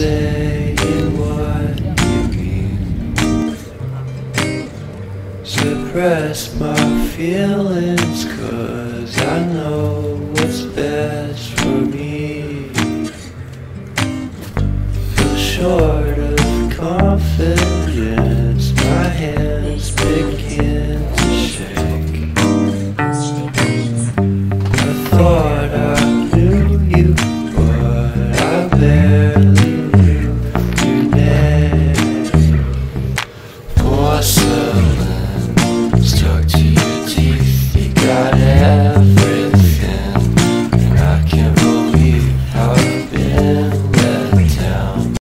say what you mean. Suppress my feelings cause I know what's best for me. Feel short of confidence. Stuck to